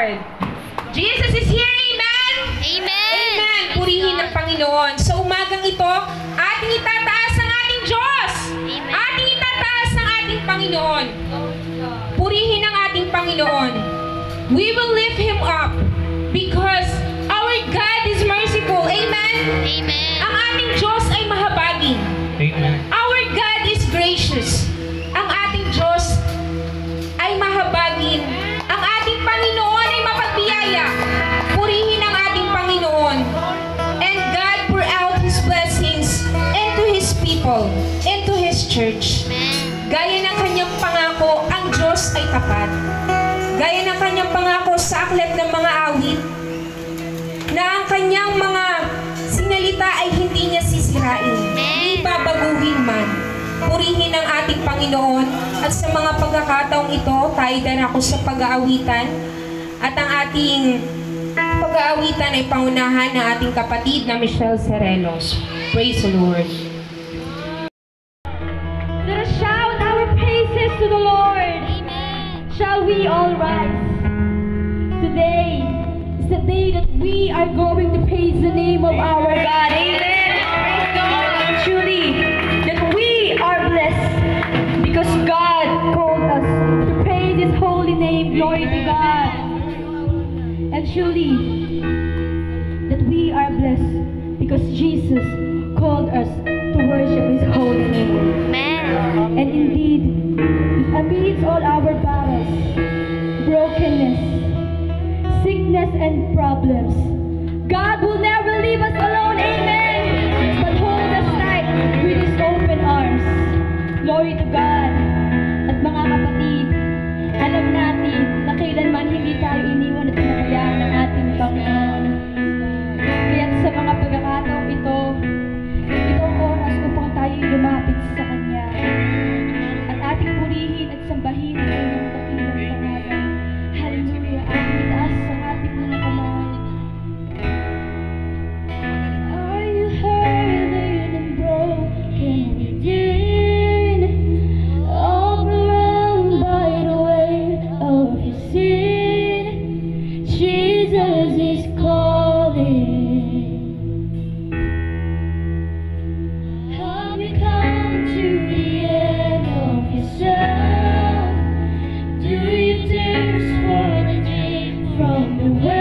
Lord. Jesus is here, amen? Amen. Amen. Purihin ng Panginoon. Sa umagang ito, ating itataas ang ating Diyos. Amen. Ating itataas ang ating Panginoon. Purihin ang ating Panginoon. We will lift Him up because people, into His church. Gaya ng kanyang pangako, ang Diyos ay tapat. Gaya ng kanyang pangako sa aklat ng mga awit, na ang kanyang mga sinalita ay hindi niya sisirain, babaguhin man. Purihin ang ating Panginoon at sa mga pagkakataong ito, tayo darako sa pag-aawitan at ang ating pag-aawitan ay pangunahan ng ating kapatid na Michelle Serelos. Praise the Lord. All rise? Today is the day that we are going to praise the name of our God. Amen. Praise God. And truly, that we are blessed because God called us to praise His holy name. Glory to God. And truly, that we are blessed because Jesus called us to worship His holy name. Amen. And indeed, amidst all our battles, brokenness, sickness, and problems, God will never leave us alone, amen. But hold us tight with His open arms. Glory to God. from the way